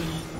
Dominating.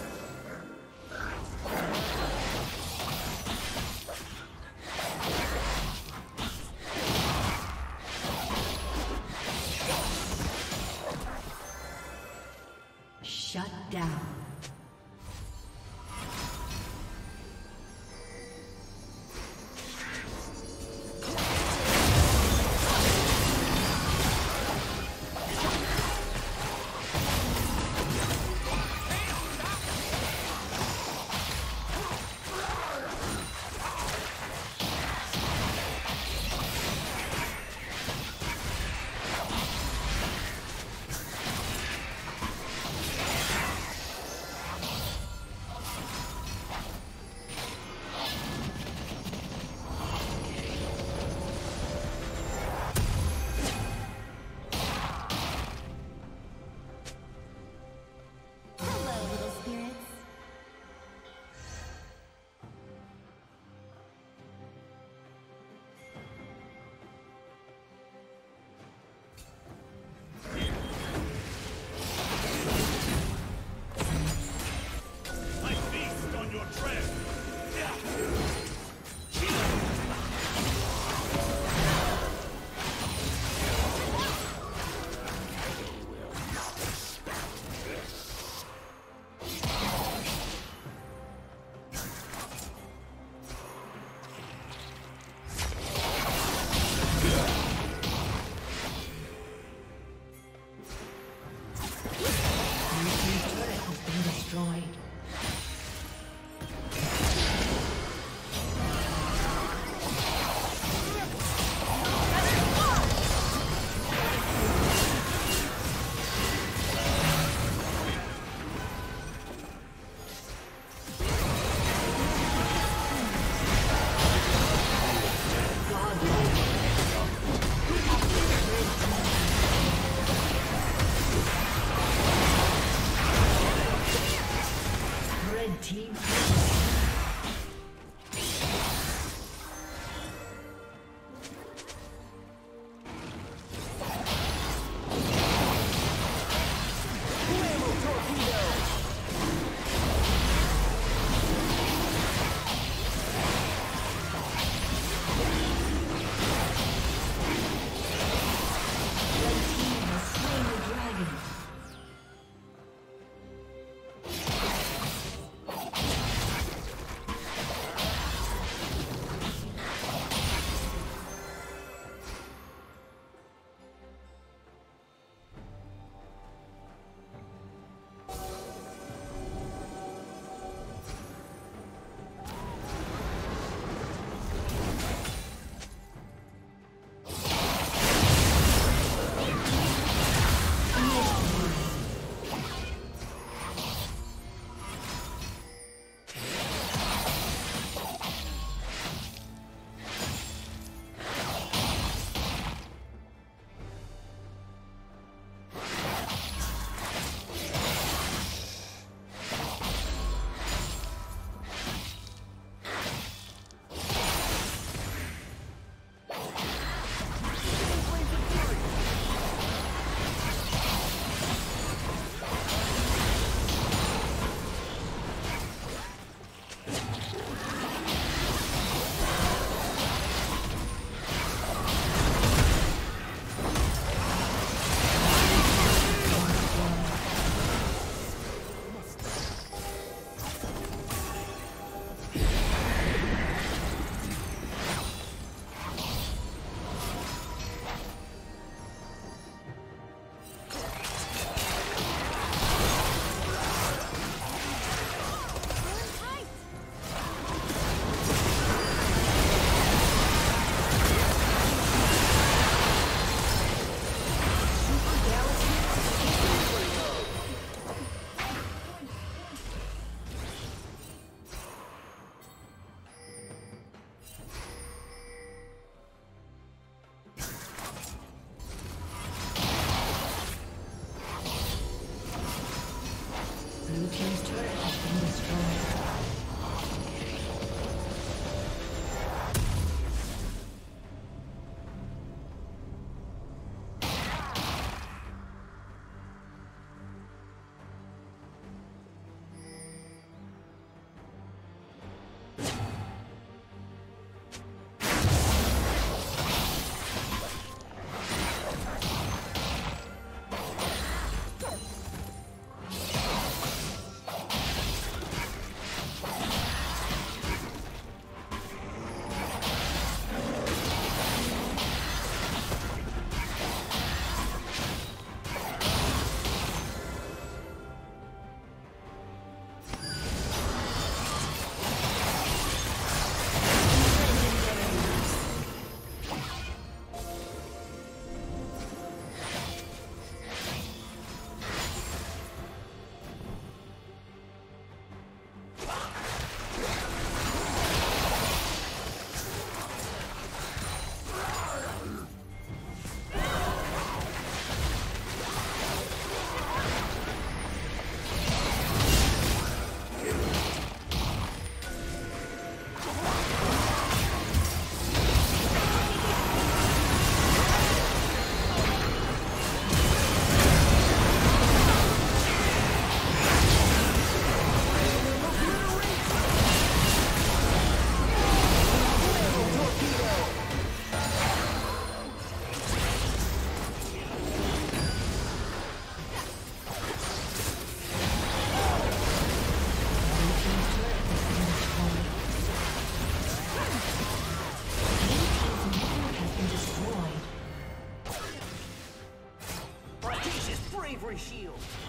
shield.